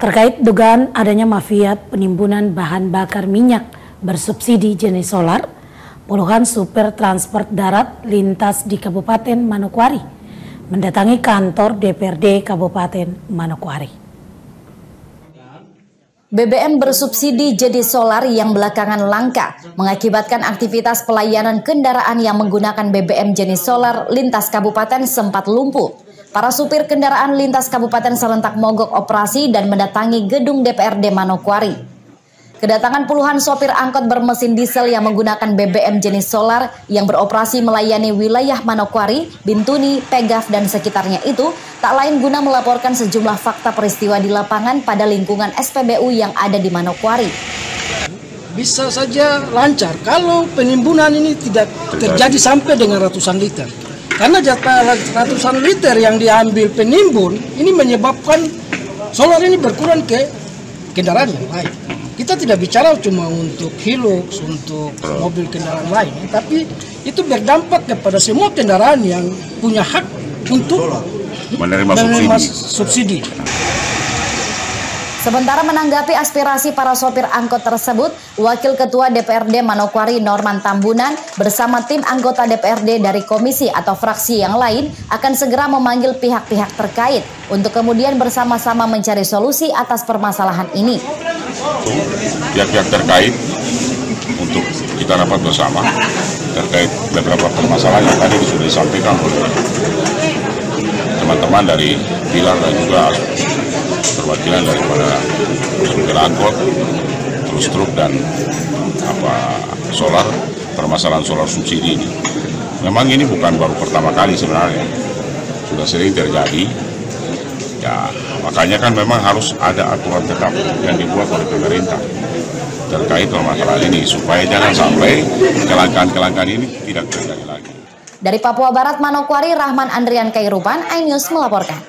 Terkait dugaan adanya mafia penimbunan bahan bakar minyak bersubsidi jenis solar, puluhan supir transport darat lintas di Kabupaten Manokwari mendatangi kantor DPRD Kabupaten Manokwari. BBM bersubsidi jadi solar yang belakangan langka mengakibatkan aktivitas pelayanan kendaraan yang menggunakan BBM jenis solar lintas kabupaten sempat lumpuh. Para supir kendaraan lintas Kabupaten serentak mogok operasi dan mendatangi gedung DPRD Manokwari. Kedatangan puluhan sopir angkot bermesin diesel yang menggunakan BBM jenis solar yang beroperasi melayani wilayah Manokwari, Bintuni, Pegaf, dan sekitarnya itu tak lain guna melaporkan sejumlah fakta peristiwa di lapangan pada lingkungan SPBU yang ada di Manokwari. Bisa saja lancar kalau penimbunan ini tidak terjadi sampai dengan ratusan liter. Karena jatah ratusan liter yang diambil penimbun ini menyebabkan solar ini berkurang ke kendaraan yang lain. Kita tidak bicara cuma untuk Hilux, untuk mobil kendaraan lain, tapi itu berdampak kepada semua kendaraan yang punya hak untuk menerima, subsidi. subsidi. Sementara menanggapi aspirasi para sopir angkot tersebut, Wakil Ketua DPRD Manokwari Norman Tambunan bersama tim anggota DPRD dari komisi atau fraksi yang lain akan segera memanggil pihak-pihak terkait untuk kemudian bersama-sama mencari solusi atas permasalahan ini. Pihak-pihak terkait untuk kita rapat bersama terkait beberapa permasalahan yang tadi sudah disampaikan oleh teman-teman dari Pilar dan juga perwakilan daripada angkot, terus truk dan apa solar, permasalahan solar subsidi ini. Memang ini bukan baru pertama kali sebenarnya, sudah sering terjadi. Ya, makanya kan memang harus ada aturan tetap yang dibuat oleh pemerintah terkait permasalahan ini supaya jangan sampai kelangkaan-kelangkaan ini tidak terjadi lagi. Dari Papua Barat Manokwari, Rahman Andrian Kairuban, iNews melaporkan.